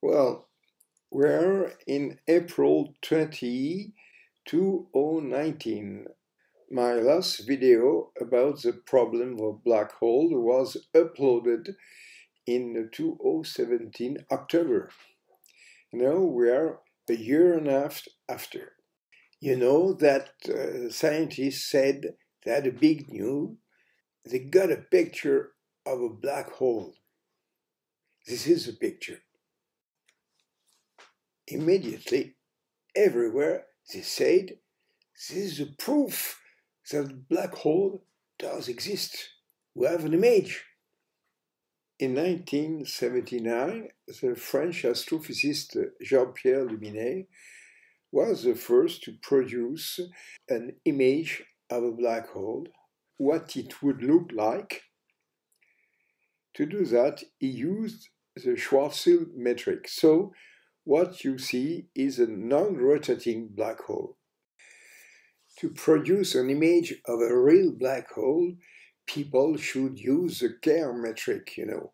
Well, we're in April 20, 2019. My last video about the problem of black hole was uploaded in 2017 October. Now we are a year and a half after. You know that uh, scientists said that a big news. They got a picture of a black hole. This is a picture immediately everywhere they said this is a proof that black hole does exist. We have an image. In 1979, the French astrophysicist Jean-Pierre Luminet was the first to produce an image of a black hole, what it would look like. To do that, he used the Schwarzschild metric. So what you see is a non-rotating black hole. To produce an image of a real black hole, people should use the Kerr metric, you know.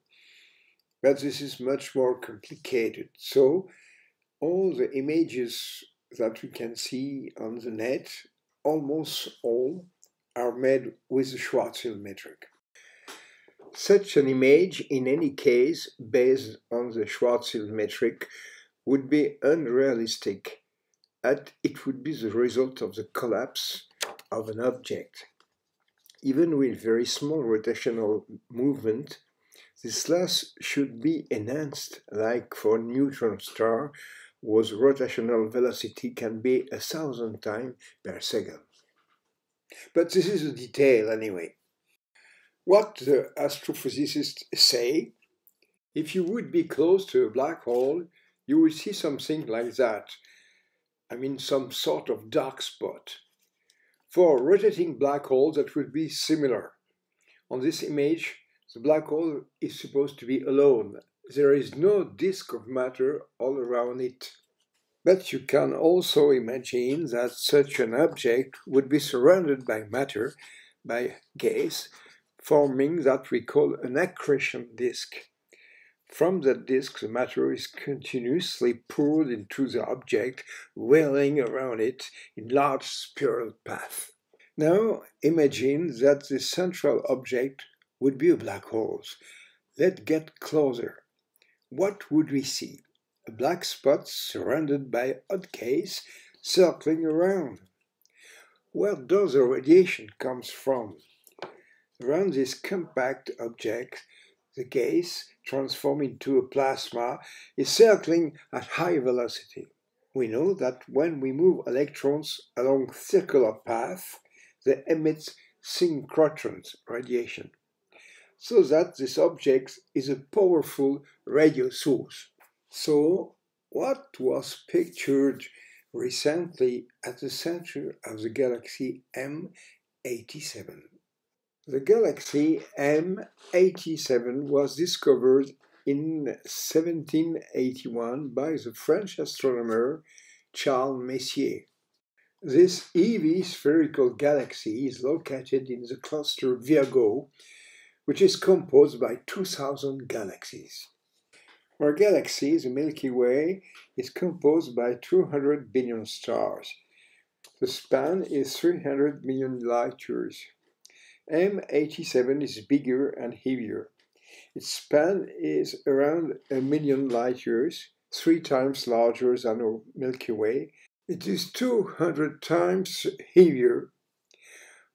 But this is much more complicated. So all the images that we can see on the net, almost all, are made with the Schwarzschild metric. Such an image, in any case, based on the Schwarzschild metric, would be unrealistic and it would be the result of the collapse of an object. Even with very small rotational movement, this loss should be enhanced like for neutron star whose rotational velocity can be a thousand times per second. But this is a detail anyway. What the astrophysicists say, if you would be close to a black hole, you will see something like that. I mean, some sort of dark spot. For rotating black holes, that would be similar. On this image, the black hole is supposed to be alone. There is no disk of matter all around it. But you can also imagine that such an object would be surrounded by matter, by gas, forming that we call an accretion disk. From that disk, the matter is continuously poured into the object, whirling around it in large spiral path. Now imagine that the central object would be a black hole. Let's get closer. What would we see? A black spot surrounded by odd gas circling around. Where does the radiation comes from? Around this compact object, the gas transformed into a plasma is circling at high velocity. We know that when we move electrons along circular path, they emit synchrotron radiation, so that this object is a powerful radio source. So, what was pictured recently at the center of the galaxy M87? The galaxy M87 was discovered in 1781 by the French astronomer Charles Messier. This EV spherical galaxy is located in the cluster Virgo, which is composed by 2000 galaxies. Our galaxy, the Milky Way, is composed by 200 billion stars. The span is 300 million light years. M87 is bigger and heavier. Its span is around a million light years, three times larger than our Milky Way. It is 200 times heavier.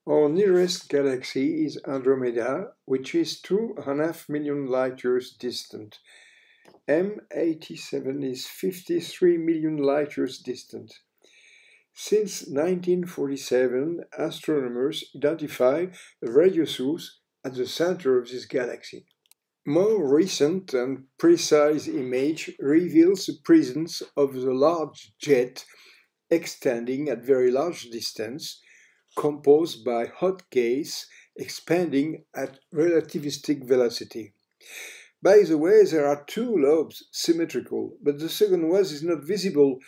Our nearest galaxy is Andromeda, which is two and a half million light years distant. M87 is 53 million light years distant. Since 1947, astronomers identify a radio source at the center of this galaxy. More recent and precise image reveals the presence of the large jet extending at very large distance, composed by hot gas expanding at relativistic velocity. By the way, there are two lobes symmetrical, but the second one is not visible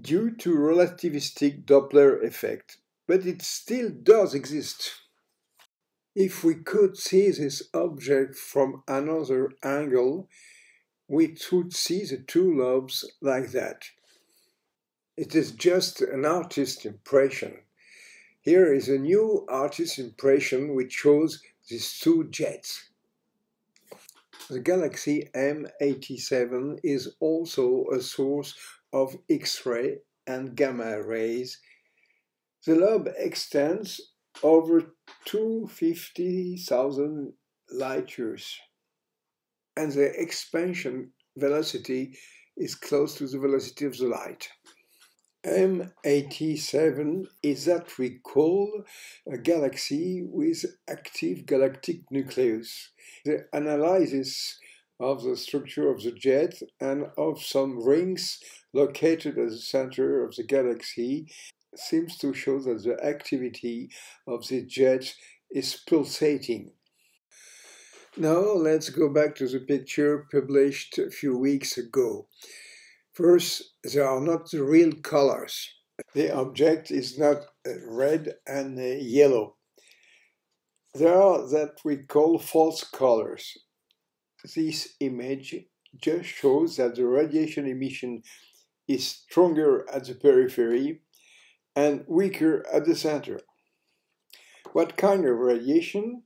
due to relativistic Doppler effect, but it still does exist. If we could see this object from another angle, we should see the two lobes like that. It is just an artist's impression. Here is a new artist's impression which shows these two jets. The galaxy M87 is also a source of X-ray and gamma rays. The lobe extends over 250,000 light years and the expansion velocity is close to the velocity of the light. M87 is that we call a galaxy with active galactic nucleus. The analysis of the structure of the jet and of some rings located at the center of the galaxy seems to show that the activity of the jet is pulsating. Now let's go back to the picture published a few weeks ago. First, there are not the real colors. The object is not uh, red and uh, yellow. There are that we call false colors. This image just shows that the radiation emission is stronger at the periphery and weaker at the center. What kind of radiation?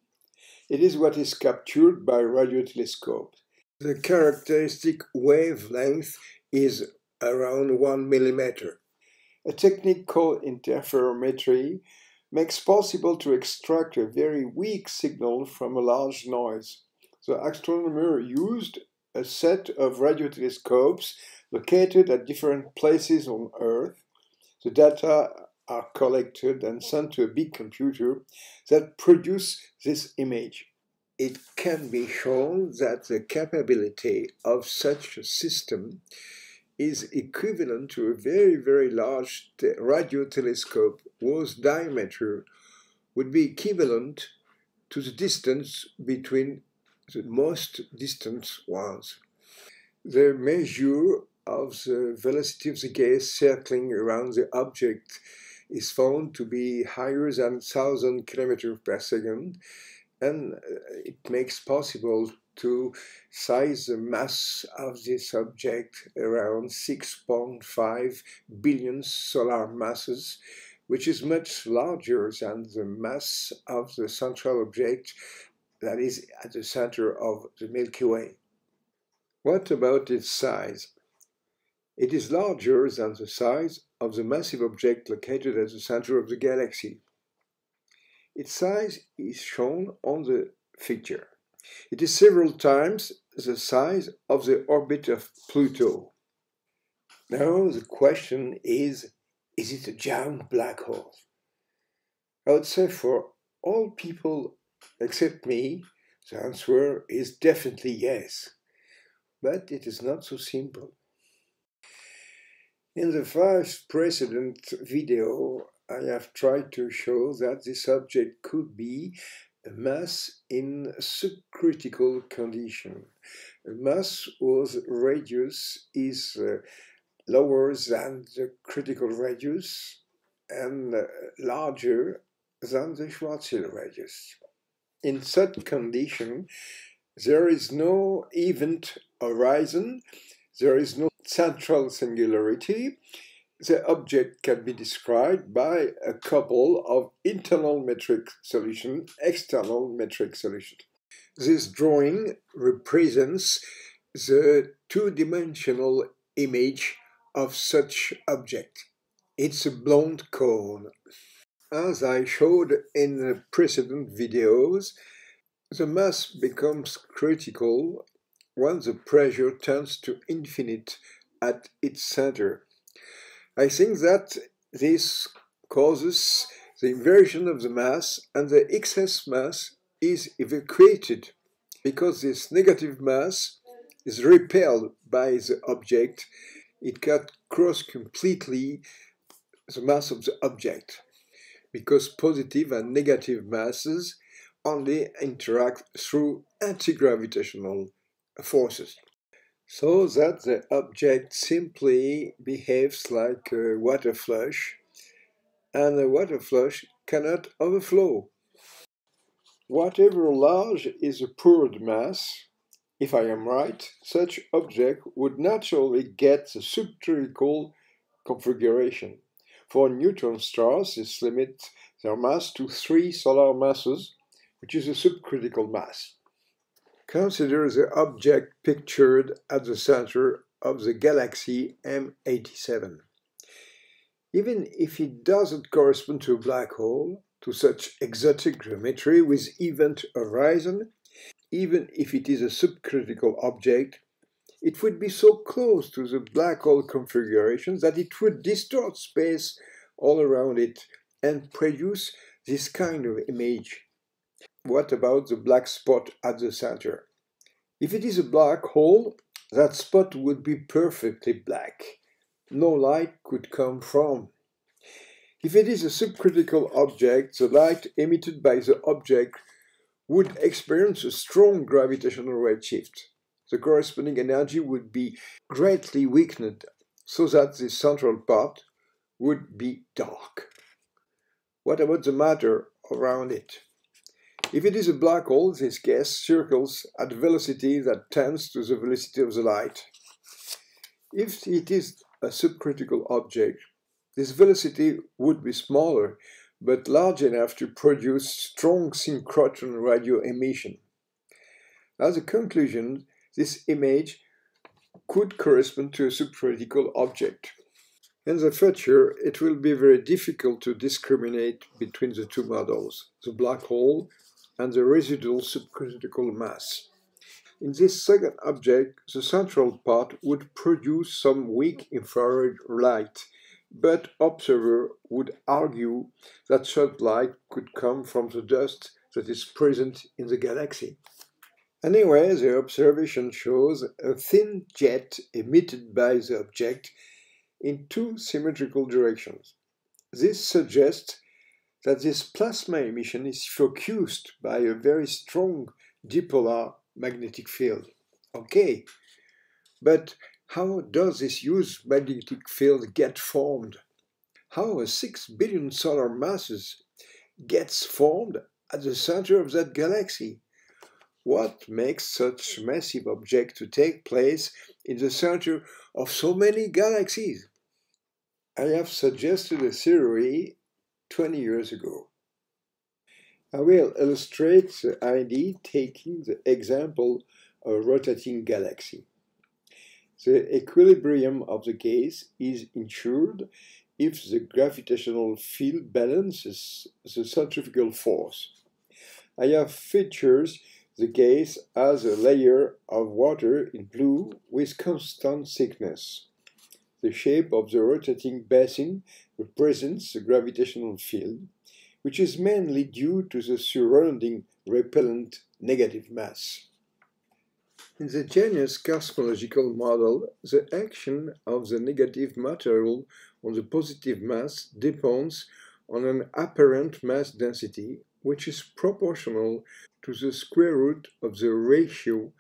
It is what is captured by radio telescopes. The characteristic wavelength is around 1 millimeter. A technique called interferometry makes possible to extract a very weak signal from a large noise. The astronomer used a set of radio telescopes located at different places on Earth. The data are collected and sent to a big computer that produce this image. It can be shown that the capability of such a system is equivalent to a very, very large radio telescope whose diameter would be equivalent to the distance between the most distant ones. The measure of the velocity of the gas circling around the object is found to be higher than 1000 km per second and uh, it makes possible to size the mass of this object around 6.5 billion solar masses, which is much larger than the mass of the central object that is at the center of the Milky Way. What about its size? It is larger than the size of the massive object located at the center of the galaxy. Its size is shown on the figure. It is several times the size of the orbit of Pluto. Now the question is, is it a giant black hole? I would say for all people except me, the answer is definitely yes. But it is not so simple. In the first precedent video, I have tried to show that this object could be a mass in subcritical condition. A mass whose radius is uh, lower than the critical radius and uh, larger than the Schwarzschild radius. In such condition, there is no event horizon, there is no central singularity. The object can be described by a couple of internal metric solutions, external metric solutions. This drawing represents the two-dimensional image of such object. It's a blonde cone. As I showed in the precedent videos, the mass becomes critical when the pressure turns to infinite at its center. I think that this causes the inversion of the mass and the excess mass is evacuated because this negative mass is repelled by the object. It can cross completely the mass of the object because positive and negative masses only interact through anti-gravitational forces. So that the object simply behaves like a water flush, and a water flush cannot overflow. Whatever large is a poured mass, If I am right, such object would naturally get the subcritical configuration. For neutron stars, this limits their mass to three solar masses, which is a subcritical mass. Consider the object pictured at the center of the galaxy M87. Even if it doesn't correspond to a black hole, to such exotic geometry with event horizon, even if it is a subcritical object, it would be so close to the black hole configuration that it would distort space all around it and produce this kind of image. What about the black spot at the center? If it is a black hole, that spot would be perfectly black. No light could come from. If it is a subcritical object, the light emitted by the object would experience a strong gravitational redshift. The corresponding energy would be greatly weakened so that the central part would be dark. What about the matter around it? If it is a black hole, this gas circles at a velocity that tends to the velocity of the light. If it is a subcritical object, this velocity would be smaller but large enough to produce strong synchrotron radio emission. As a conclusion, this image could correspond to a subcritical object. In the future, it will be very difficult to discriminate between the two models, the black hole and the residual subcritical mass. In this second object, the central part would produce some weak infrared light but observer would argue that such light could come from the dust that is present in the galaxy. Anyway, the observation shows a thin jet emitted by the object in two symmetrical directions. This suggests that this plasma emission is focused by a very strong dipolar magnetic field. Okay, but how does this huge magnetic field get formed? How a 6 billion solar masses gets formed at the center of that galaxy? What makes such massive object to take place in the center of so many galaxies? I have suggested a theory 20 years ago. I will illustrate the idea taking the example of a rotating galaxy. The equilibrium of the gas is ensured if the gravitational field balances the centrifugal force. I have features the gas as a layer of water in blue with constant thickness. The shape of the rotating basin represents the gravitational field, which is mainly due to the surrounding repellent negative mass. In the Janus cosmological model, the action of the negative material on the positive mass depends on an apparent mass density, which is proportional to the square root of the ratio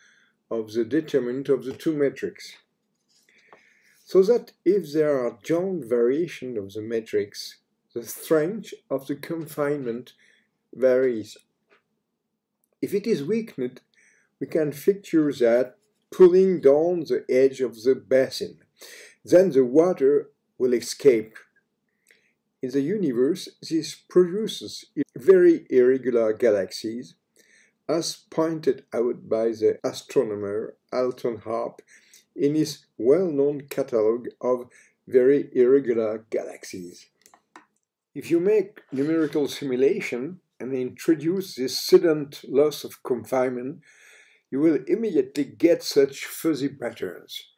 of the determinant of the two metrics. So that if there are joint variations of the metrics, the strength of the confinement varies. If it is weakened, we can picture that pulling down the edge of the basin. Then the water will escape. In the universe, this produces very irregular galaxies, as pointed out by the astronomer Halton Arp in his well-known catalogue of very irregular galaxies. If you make numerical simulation and introduce this sudden loss of confinement, you will immediately get such fuzzy patterns.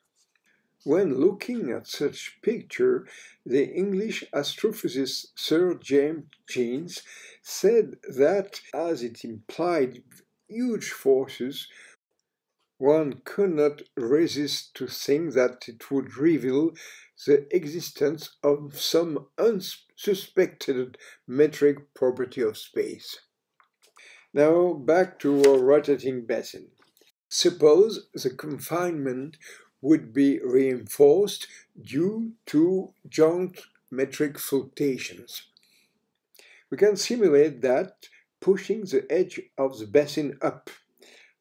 When looking at such picture, the English astrophysicist Sir James Jeans said that as it implied huge forces, one could not resist to think that it would reveal the existence of some unsuspected metric property of space. Now back to our rotating basin. Suppose the confinement would be reinforced due to joint metric fluctuations. We can simulate that pushing the edge of the basin up,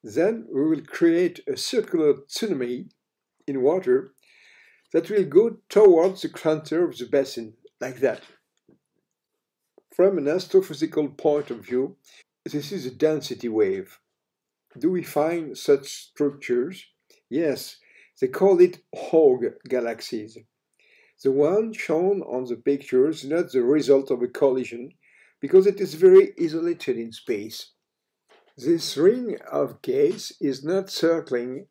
then we will create a circular tsunami in water that will go towards the center of the basin, like that. From an astrophysical point of view, this is a density wave. Do we find such structures? Yes, they call it Hoag galaxies. The one shown on the picture is not the result of a collision because it is very isolated in space. This ring of gas is not circling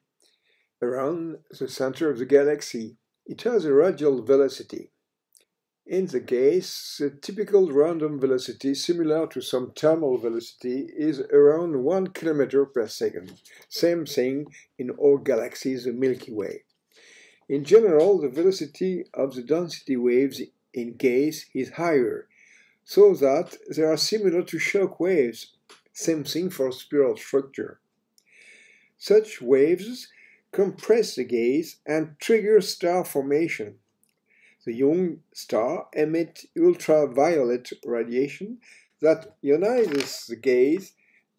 around the center of the galaxy. It has a radial velocity. In the gas, the typical random velocity, similar to some thermal velocity, is around 1 km per second. Same thing in all galaxies, the Milky Way. In general, the velocity of the density waves in gas is higher, so that they are similar to shock waves, same thing for spiral structure. Such waves compress the gas and trigger star formation. The young star emit ultraviolet radiation that ionizes the gas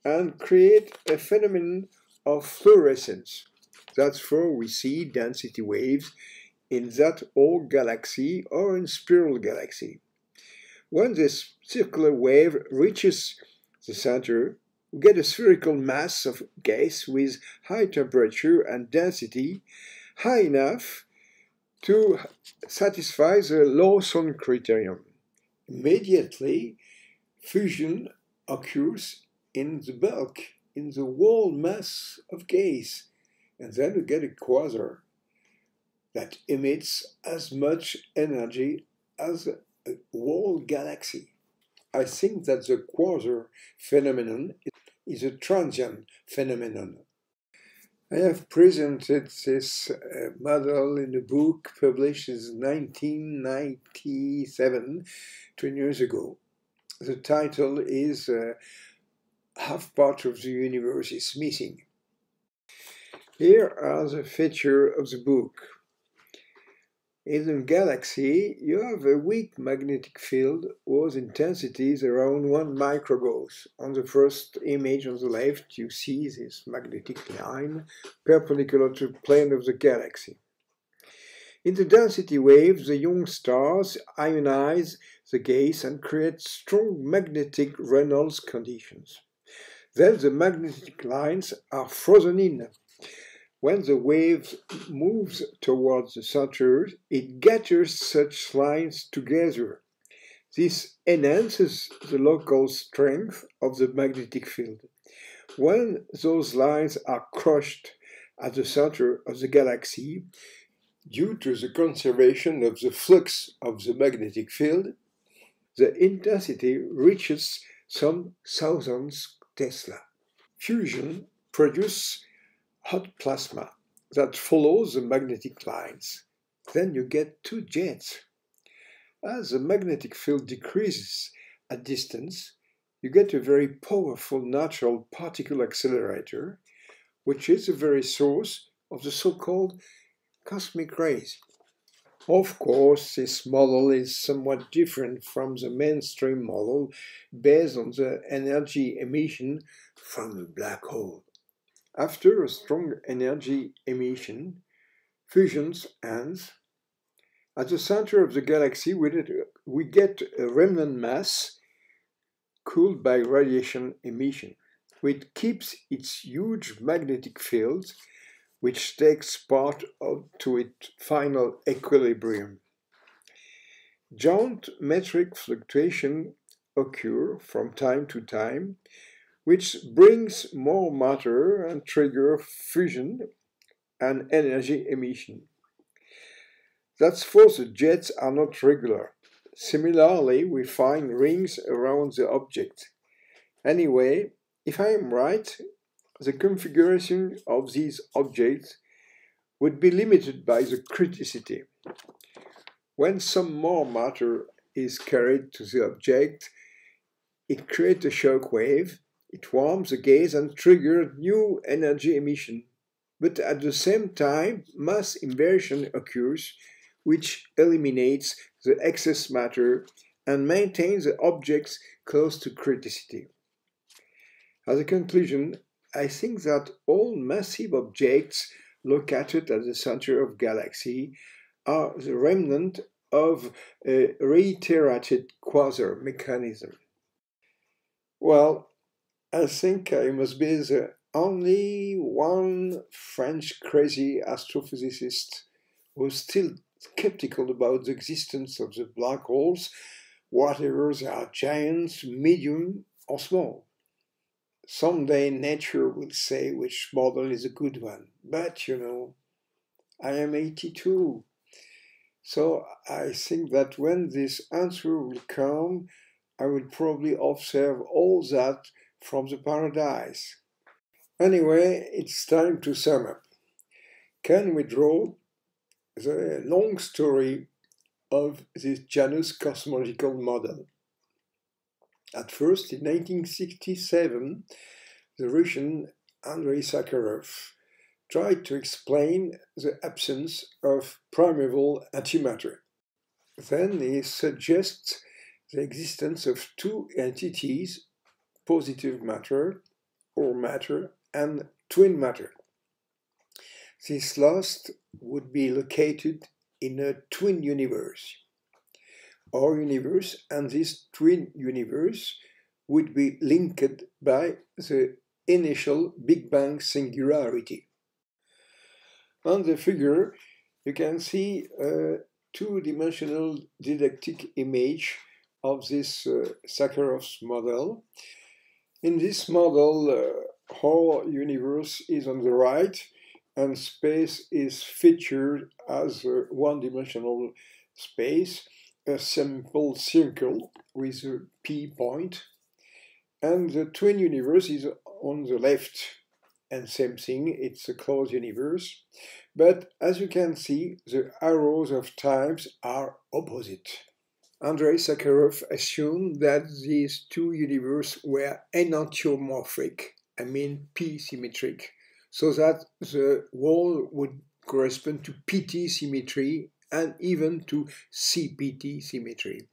and create a phenomenon of fluorescence. That's where we see density waves in that old galaxy or in spiral galaxy. When this circular wave reaches the center, we get a spherical mass of gas with high temperature and density, high enough to satisfy the Lawson criterion. Immediately, fusion occurs in the bulk, in the whole mass of gas, and then we get a quasar that emits as much energy as a whole galaxy. I think that the quasar phenomenon is a transient phenomenon. I have presented this uh, model in a book published in 1997, 20 years ago. The title is uh, Half Part of the Universe is Missing. Here are the features of the book. In the galaxy, you have a weak magnetic field whose intensity is around 1 microgauss. On the first image on the left, you see this magnetic line perpendicular to the plane of the galaxy. In the density waves, the young stars ionize the gas and create strong magnetic Reynolds conditions. Then the magnetic lines are frozen in when the wave moves towards the center, it gathers such lines together. This enhances the local strength of the magnetic field. When those lines are crushed at the center of the galaxy, due to the conservation of the flux of the magnetic field, the intensity reaches some thousands Tesla. Fusion produces hot plasma that follows the magnetic lines. Then you get two jets. As the magnetic field decreases at distance, you get a very powerful natural particle accelerator, which is the very source of the so-called cosmic rays. Of course, this model is somewhat different from the mainstream model based on the energy emission from a black hole. After a strong energy emission, fusions ends. At the center of the galaxy, we get a remnant mass cooled by radiation emission, which keeps its huge magnetic field, which takes part of, to its final equilibrium. Giant metric fluctuation occur from time to time which brings more matter and trigger fusion and energy emission. That's for the jets are not regular. Similarly, we find rings around the object. Anyway, if I am right, the configuration of these objects would be limited by the criticity. When some more matter is carried to the object, it creates a shock wave it warms the gas and triggers new energy emission. But at the same time, mass inversion occurs, which eliminates the excess matter and maintains the objects close to criticity. As a conclusion, I think that all massive objects located at the center of galaxy are the remnant of a reiterated quasar mechanism. Well, I think I must be the only one French crazy astrophysicist who's still skeptical about the existence of the black holes, whatever they are giants, medium, or small. Someday nature will say which model is a good one, but you know, I am 82. So I think that when this answer will come, I will probably observe all that from the paradise. Anyway, it's time to sum up. Can we draw the long story of this Janus cosmological model? At first, in 1967, the Russian Andrei Sakharov tried to explain the absence of primeval antimatter. Then he suggests the existence of two entities, positive matter or matter and twin matter. This last would be located in a twin universe. Our universe and this twin universe would be linked by the initial Big Bang singularity. On the figure, you can see a two-dimensional didactic image of this uh, Sakharov's model. In this model, uh, whole universe is on the right, and space is featured as a one-dimensional space, a simple circle with a P point, and the twin universe is on the left, and same thing, it's a closed universe. But as you can see, the arrows of times are opposite. Andrei Sakharov assumed that these two universes were enantiomorphic, I mean p-symmetric, so that the wall would correspond to PT symmetry and even to CPT symmetry.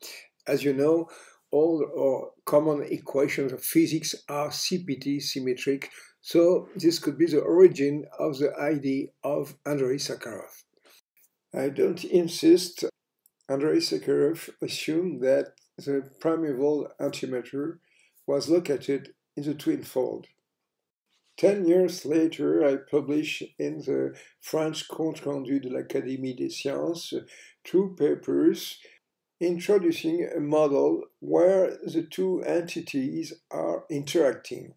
As you know, all our common equations of physics are CPT symmetric, so this could be the origin of the idea of Andrei Sakharov. I don't insist Andrei Sakharov assumed that the primeval antimatter was located in the twin fold. Ten years later, I published in the French Compte Rendu de l'Académie des Sciences two papers introducing a model where the two entities are interacting.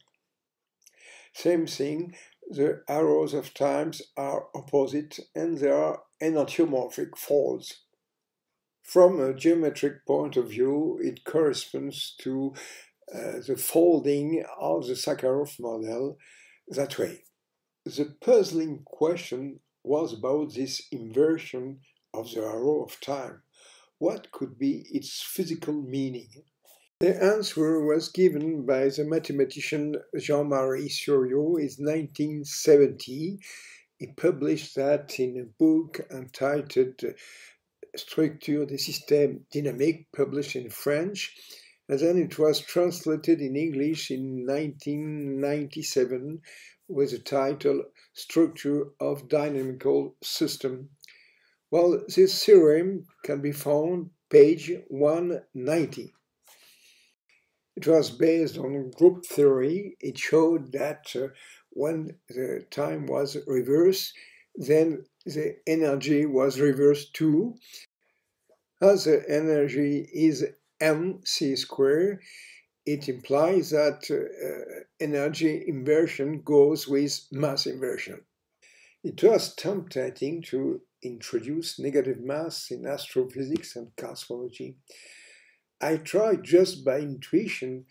Same thing, the arrows of times are opposite and they are enantiomorphic folds. From a geometric point of view, it corresponds to uh, the folding of the Sakharov model that way. The puzzling question was about this inversion of the arrow of time. What could be its physical meaning? The answer was given by the mathematician Jean-Marie Souriau in 1970. He published that in a book entitled Structure des systèmes dynamiques, published in French, and then it was translated in English in 1997 with the title Structure of Dynamical System. Well, this theorem can be found page 190. It was based on group theory. It showed that uh, when the time was reversed, then the energy was reversed too. As the energy is mc squared, it implies that uh, energy inversion goes with mass inversion. It was tempting to introduce negative mass in astrophysics and cosmology. I tried just by intuition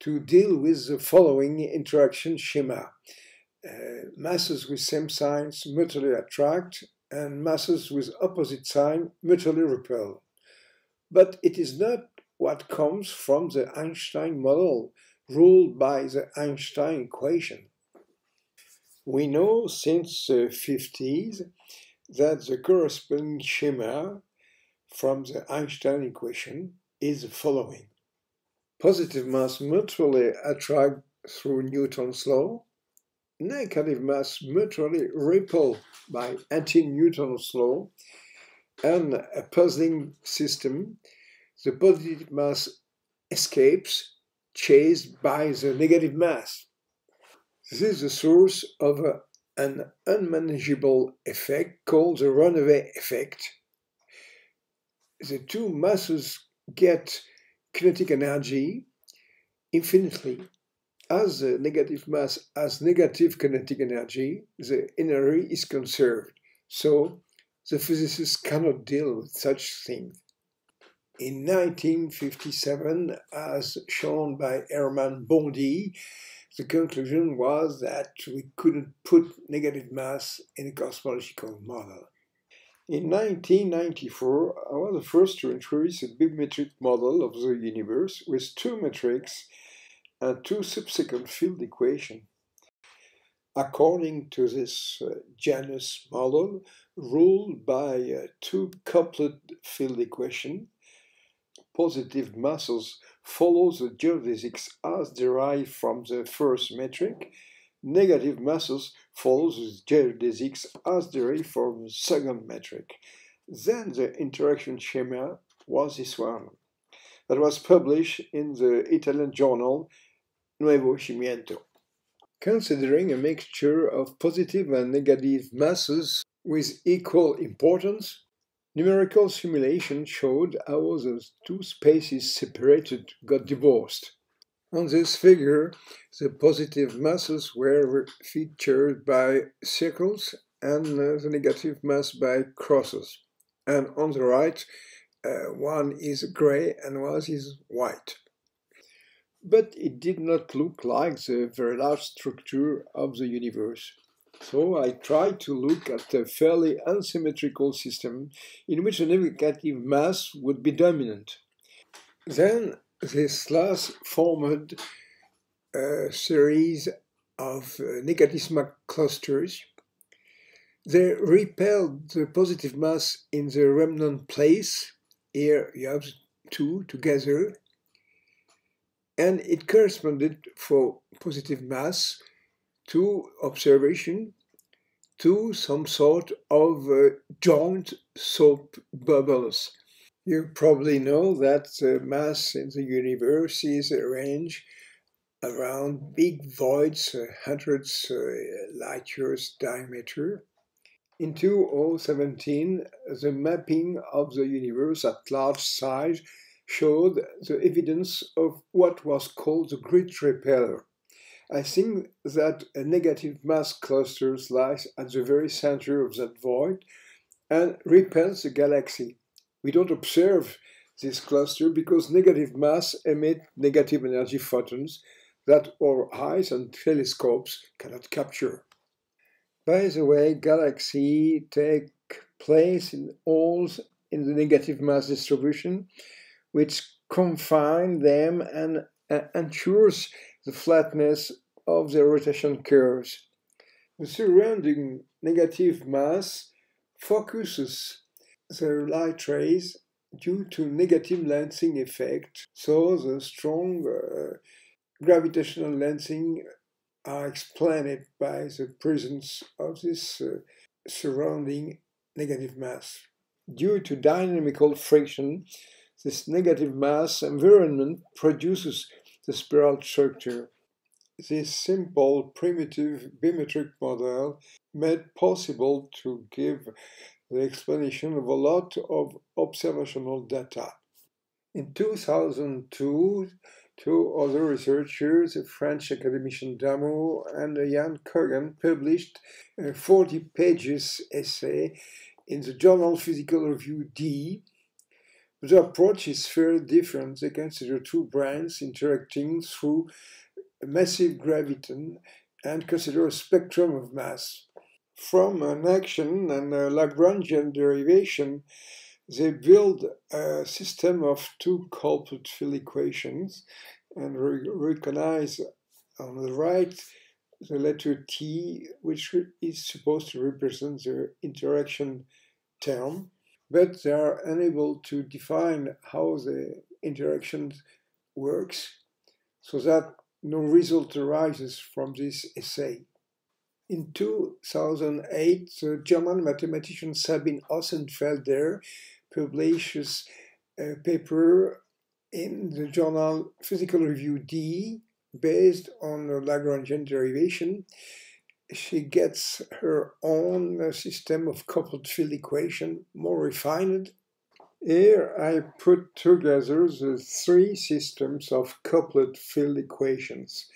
to deal with the following interaction schema. Uh, masses with same signs mutually attract, and masses with opposite sign mutually repel. But it is not what comes from the Einstein model ruled by the Einstein equation. We know since the 50s that the corresponding schema from the Einstein equation is the following. Positive mass mutually attract through Newton's law, negative mass mutually repel by anti-Newton's law and a puzzling system, the positive mass escapes, chased by the negative mass. This is the source of a, an unmanageable effect called the runaway effect. The two masses get kinetic energy infinitely. As the negative mass has negative kinetic energy, the energy is conserved. So the physicists cannot deal with such things. In 1957, as shown by Hermann Bondi, the conclusion was that we couldn't put negative mass in a cosmological model. In 1994, I was the first to introduce a bimetric model of the universe with two metrics and two subsequent field equations. According to this uh, Janus model, ruled by uh, two coupled field equations, positive masses follow the geodesics as derived from the first metric, negative masses follow the geodesics as derived from the second metric. Then the interaction schema was this one that was published in the Italian journal Nuovo Cimento. Considering a mixture of positive and negative masses with equal importance, Numerical simulation showed how the two spaces separated got divorced. On this figure, the positive masses were featured by circles and the negative mass by crosses. And on the right, uh, one is gray and one is white. But it did not look like the very large structure of the universe. So I tried to look at a fairly unsymmetrical system in which a negative mass would be dominant. Then this last formed a series of negative clusters. They repelled the positive mass in the remnant place. Here you have two together. And it corresponded for positive mass to observation to some sort of uh, joint soap bubbles. You probably know that the mass in the universe is arranged around big voids, uh, hundreds uh, light years diameter. In 2017, the mapping of the universe at large size showed the evidence of what was called the grid repeller. I think that a negative mass cluster lies at the very center of that void and repels the galaxy. We don't observe this cluster because negative mass emit negative energy photons that our eyes and telescopes cannot capture. By the way, galaxies take place in holes in the negative mass distribution, which confine them and uh, ensures the flatness of the rotation curves. The surrounding negative mass focuses the light rays due to negative lensing effect, so the strong uh, gravitational lensing are explained by the presence of this uh, surrounding negative mass. Due to dynamical friction, this negative mass environment produces the spiral structure. This simple, primitive bimetric model made possible to give the explanation of a lot of observational data. In 2002, two other researchers, a French academician Damour and Ian Kogan, published a 40 pages essay in the journal Physical Review D the approach is very different. They consider two branes interacting through a massive graviton and consider a spectrum of mass. From an action and a Lagrangian derivation, they build a system of two coupled field equations and re recognize on the right the letter T, which is supposed to represent the interaction term but they are unable to define how the interaction works so that no result arises from this essay. In 2008, the German mathematician Sabine Hossenfelder publishes a paper in the journal Physical Review D based on the Lagrangian derivation. She gets her own uh, system of coupled field equation, more refined. Here I put together the three systems of coupled field equations.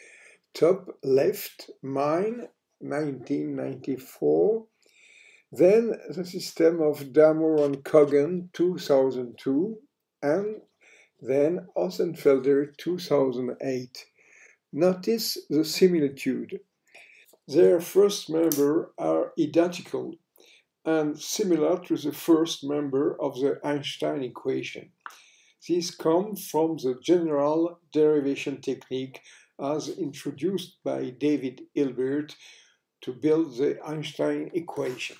Top left, mine, 1994. Then the system of Damour and Kogan, 2002. And then Hossenfelder 2008. Notice the similitude. Their first member are identical and similar to the first member of the Einstein equation. These come from the general derivation technique as introduced by David Hilbert to build the Einstein equation.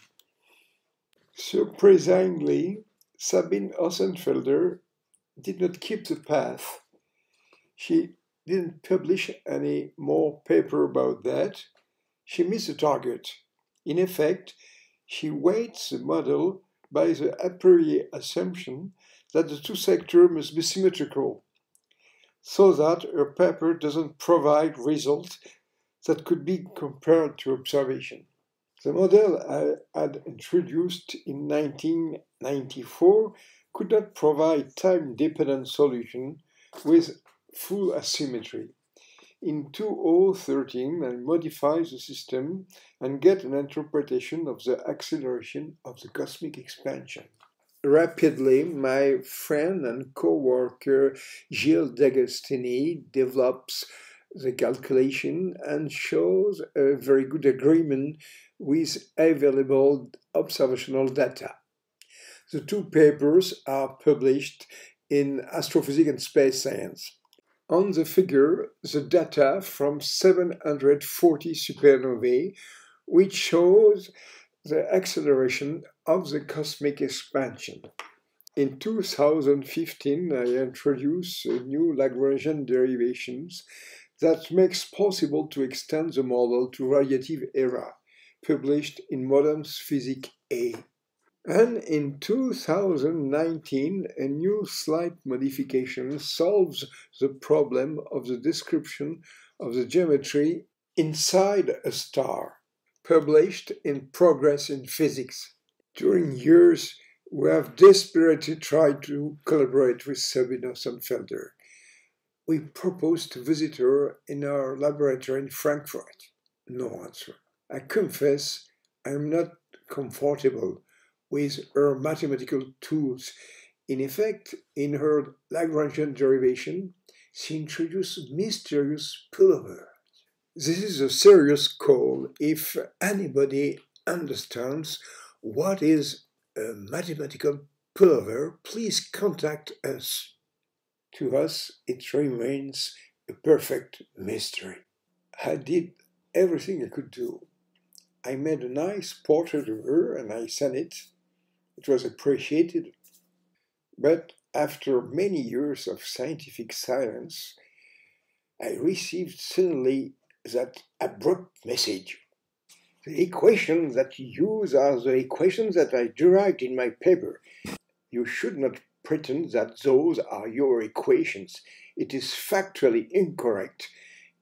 Surprisingly, Sabine Hossenfelder did not keep the path. She didn't publish any more paper about that. She missed the target. In effect, she weights the model by the a priori assumption that the two sectors must be symmetrical, so that her paper doesn't provide results that could be compared to observation. The model I had introduced in 1994 could not provide time-dependent solution with full asymmetry. In 2013, and modify the system and get an interpretation of the acceleration of the cosmic expansion. Rapidly, my friend and co-worker Gilles D'Agostini develops the calculation and shows a very good agreement with available observational data. The two papers are published in Astrophysics and Space Science. On the figure, the data from 740 supernovae, which shows the acceleration of the cosmic expansion. In 2015, I introduced new Lagrangian derivations that makes possible to extend the model to radiative era, published in Modern Physics A. And in 2019, a new slight modification solves the problem of the description of the geometry inside a star, published in Progress in Physics. During years, we have desperately tried to collaborate with Sabine Hossenfelder. We proposed to visit her in our laboratory in Frankfurt. No answer. I confess I am not comfortable with her mathematical tools. In effect, in her Lagrangian derivation, she introduced mysterious pullovers. This is a serious call if anybody understands what is a mathematical pullover, please contact us. To us, it remains a perfect mystery. I did everything I could do. I made a nice portrait of her and I sent it it was appreciated. But after many years of scientific silence, I received suddenly that abrupt message. The equations that you use are the equations that I derived in my paper. You should not pretend that those are your equations. It is factually incorrect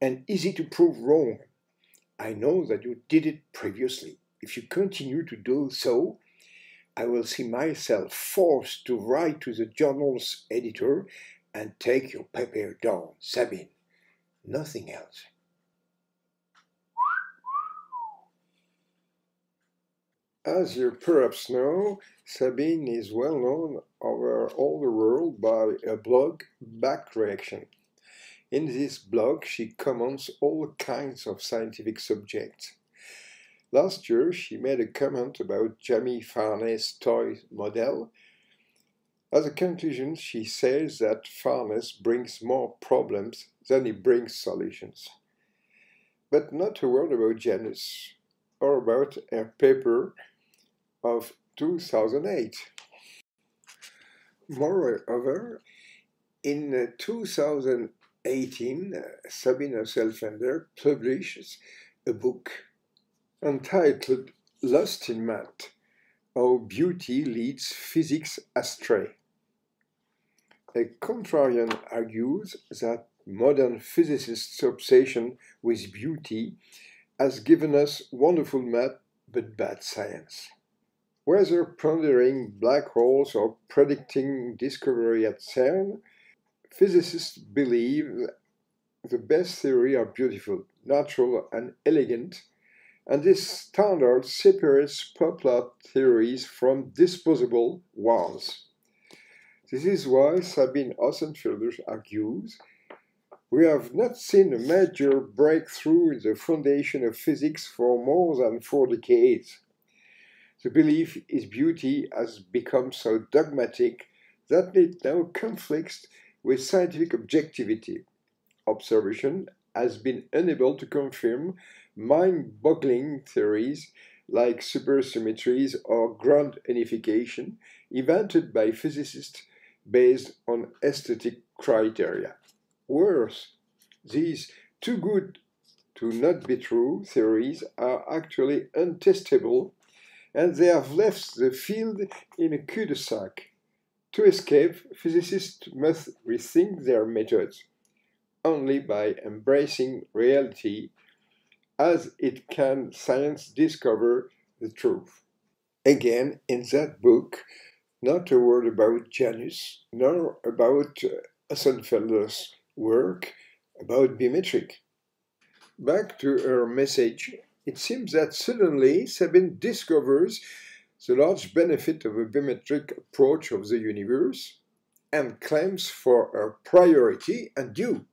and easy to prove wrong. I know that you did it previously. If you continue to do so, I will see myself forced to write to the journal's editor and take your paper down, Sabine. Nothing else. As you perhaps know, Sabine is well known over all the world by a blog, Backreaction. In this blog, she comments all kinds of scientific subjects. Last year, she made a comment about Jamie Farnes' toy model. As a conclusion, she says that Farnes brings more problems than he brings solutions. But not a word about Janus or about her paper of 2008. Moreover, in 2018, Sabine Hossenfelder publishes a book entitled Lost in Math How Beauty Leads Physics Astray. A contrarian argues that modern physicists' obsession with beauty has given us wonderful math but bad science. Whether pondering black holes or predicting discovery at CERN, physicists believe the best theory are beautiful, natural, and elegant, and this standard separates popular theories from disposable ones. This is why Sabine Hossenfelder argues we have not seen a major breakthrough in the foundation of physics for more than four decades. The belief in beauty has become so dogmatic that it now conflicts with scientific objectivity. Observation has been unable to confirm mind boggling theories like supersymmetries or grand unification invented by physicists based on aesthetic criteria. Worse, these too good to not be true theories are actually untestable and they have left the field in a cul de sac. To escape, physicists must rethink their methods. Only by embracing reality as it can science discover the truth. Again, in that book, not a word about Janus, nor about Hossenfelder's work about bimetric. Back to her message, it seems that suddenly Sabine discovers the large benefit of a bimetric approach of the universe and claims for her priority and due.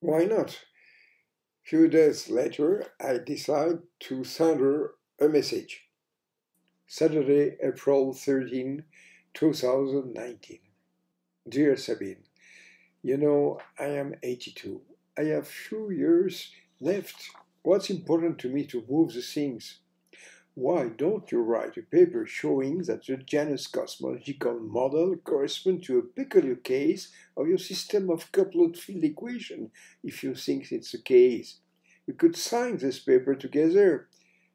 Why not? Few days later, I decide to send her a message. Saturday, April 13, 2019. Dear Sabine, you know, I am 82. I have few years left. What's important to me to move the things? Why don't you write a paper showing that the Janus cosmological model corresponds to a peculiar case of your system of coupled field equation, if you think it's the case? We could sign this paper together,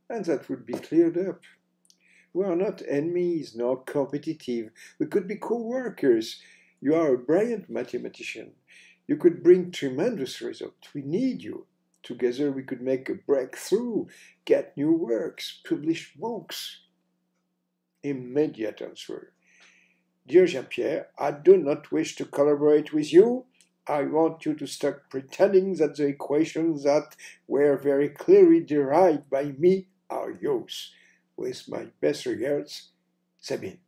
and that would be cleared up. We are not enemies nor competitive. We could be co-workers. You are a brilliant mathematician. You could bring tremendous results. We need you. Together we could make a breakthrough, get new works, publish books. Immediate answer. Dear Jean-Pierre, I do not wish to collaborate with you. I want you to stop pretending that the equations that were very clearly derived by me are yours. With my best regards, Sabine.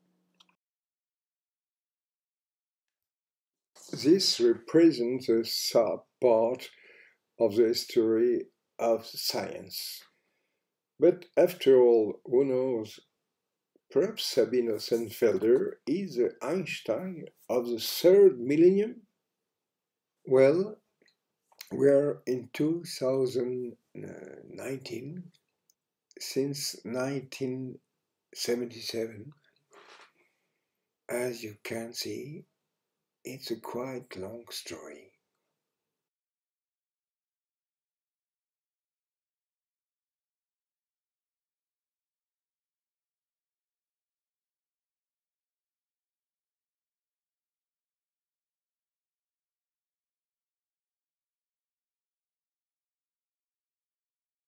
This represents a sad part of the history of science. But after all, who knows? Perhaps Sabine Hossenfelder is the Einstein of the third millennium? Well, we are in 2019. Since 1977, as you can see, it's a quite long story.